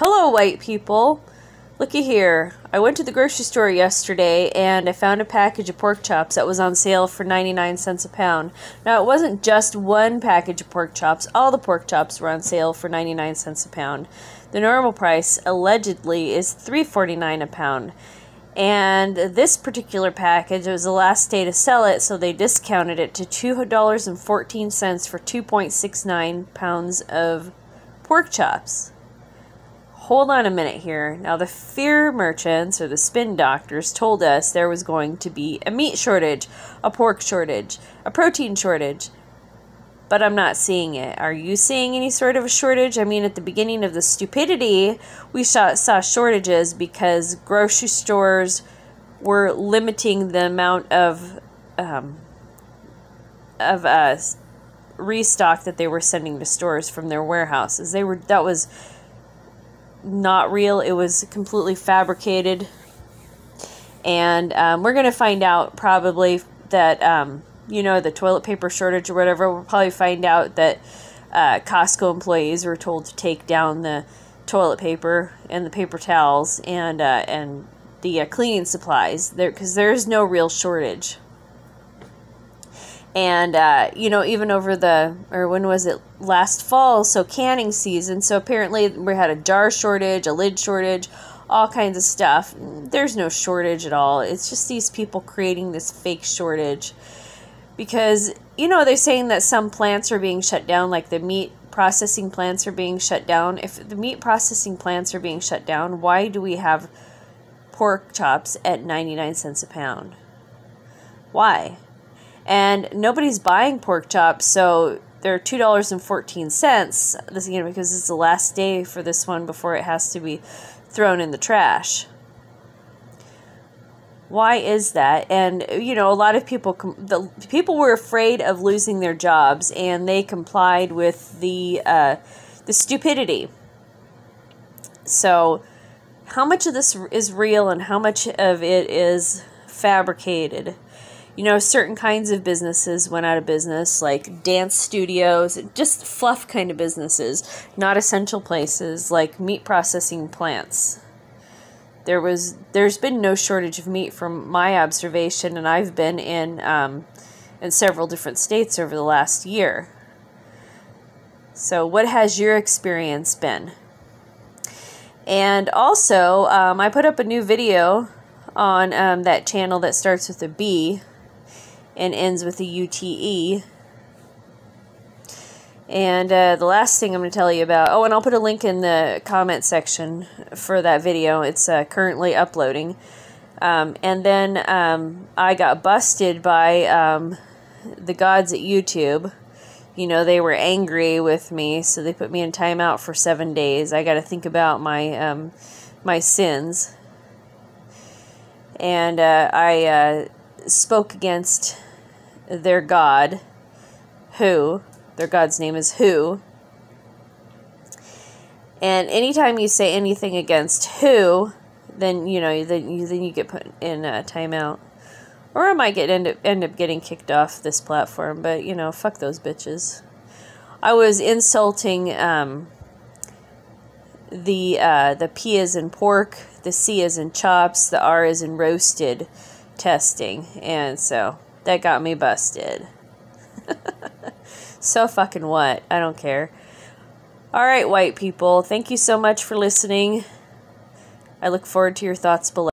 Hello, white people. Looky here. I went to the grocery store yesterday and I found a package of pork chops that was on sale for 99 cents a pound. Now, it wasn't just one package of pork chops, all the pork chops were on sale for 99 cents a pound. The normal price, allegedly, is $3.49 a pound. And this particular package, it was the last day to sell it, so they discounted it to $2.14 for 2.69 pounds of pork chops hold on a minute here. Now, the fear merchants or the spin doctors told us there was going to be a meat shortage, a pork shortage, a protein shortage, but I'm not seeing it. Are you seeing any sort of a shortage? I mean, at the beginning of the stupidity, we saw, saw shortages because grocery stores were limiting the amount of um, of uh, restock that they were sending to stores from their warehouses. They were that was not real. It was completely fabricated. And um, we're going to find out probably that, um, you know, the toilet paper shortage or whatever. We'll probably find out that uh, Costco employees were told to take down the toilet paper and the paper towels and uh, and the uh, cleaning supplies there because there's no real shortage and uh, you know even over the or when was it? Last fall so canning season. So apparently we had a jar shortage a lid shortage all kinds of stuff. There's no shortage at all. It's just these people creating this fake shortage. Because you know they're saying that some plants are being shut down like the meat processing plants are being shut down. If the meat processing plants are being shut down why do we have pork chops at 99 cents a pound? Why and nobody's buying pork chops, so they're two dollars and fourteen cents. This again because it's the last day for this one before it has to be thrown in the trash. Why is that? And you know, a lot of people the people were afraid of losing their jobs, and they complied with the uh, the stupidity. So, how much of this is real, and how much of it is fabricated? You know, certain kinds of businesses went out of business, like dance studios, just fluff kind of businesses, not essential places like meat processing plants. There was, there's been no shortage of meat from my observation, and I've been in, um, in several different states over the last year. So, what has your experience been? And also, um, I put up a new video on um, that channel that starts with a B and ends with a UTE. And uh, the last thing I'm going to tell you about, oh, and I'll put a link in the comment section for that video. It's uh, currently uploading. Um, and then um, I got busted by um, the gods at YouTube. You know, they were angry with me, so they put me in timeout for seven days. I got to think about my um, my sins. And uh, I uh, spoke against their god, who, their god's name is who. And anytime you say anything against who, then you know then you then you get put in a timeout, or I might get end up end up getting kicked off this platform. But you know, fuck those bitches. I was insulting um, the uh, the P is in pork, the C is in chops, the R is in roasted testing, and so that got me busted. so fucking what? I don't care. All right, white people. Thank you so much for listening. I look forward to your thoughts below.